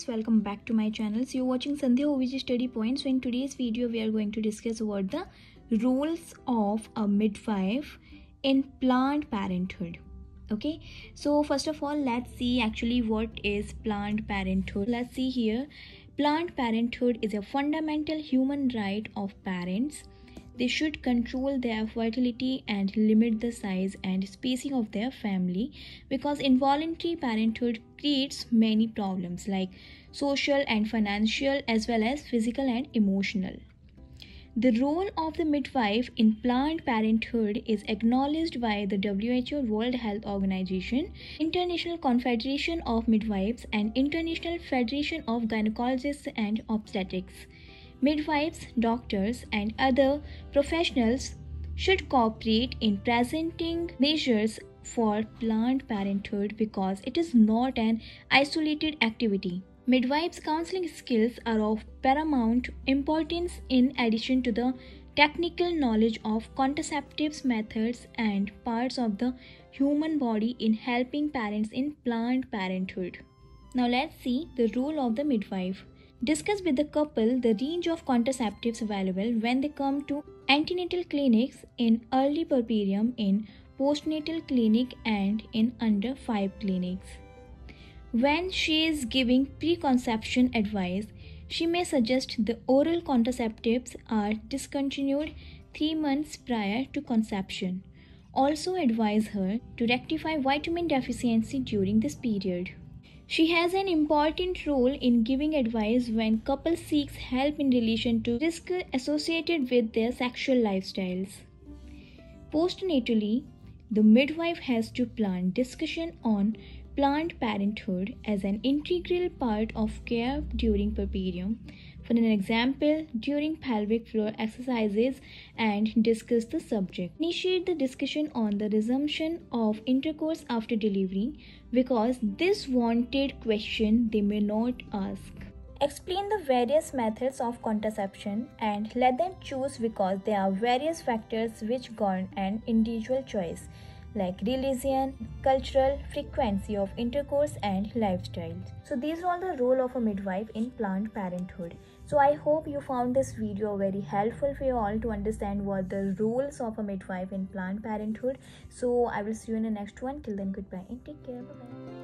friends welcome back to my channel. So you're watching Sandhya OBG study points. So in today's video we are going to discuss about the roles of a midwife in planned parenthood. Okay? So first of all let's see actually what is planned parenthood. Let's see here. Planned parenthood is a fundamental human right of parents they should control their fertility and limit the size and spacing of their family because involuntary parenthood creates many problems like social and financial as well as physical and emotional. The role of the midwife in Planned Parenthood is acknowledged by the WHO World Health Organization, International Confederation of Midwives, and International Federation of Gynecologists and Obstetrics midwives, doctors, and other professionals should cooperate in presenting measures for Planned Parenthood because it is not an isolated activity. Midwives' counseling skills are of paramount importance in addition to the technical knowledge of contraceptives methods and parts of the human body in helping parents in Planned Parenthood. Now let's see the role of the midwife. Discuss with the couple the range of contraceptives available when they come to antenatal clinics in early puerperium, in postnatal clinic, and in under 5 clinics. When she is giving preconception advice, she may suggest the oral contraceptives are discontinued 3 months prior to conception. Also advise her to rectify vitamin deficiency during this period. She has an important role in giving advice when couple seeks help in relation to risk associated with their sexual lifestyles. Postnatally, the midwife has to plan discussion on planned parenthood as an integral part of care during puerperium for an example during pelvic floor exercises and discuss the subject. Initiate the discussion on the resumption of intercourse after delivery because this wanted question they may not ask. Explain the various methods of contraception and let them choose because there are various factors which govern an individual choice like religion, cultural, frequency of intercourse, and lifestyle. So, these are all the role of a midwife in Planned Parenthood. So, I hope you found this video very helpful for you all to understand what the rules of a midwife in Planned Parenthood. So, I will see you in the next one. Till then, goodbye and take care. Bye bye.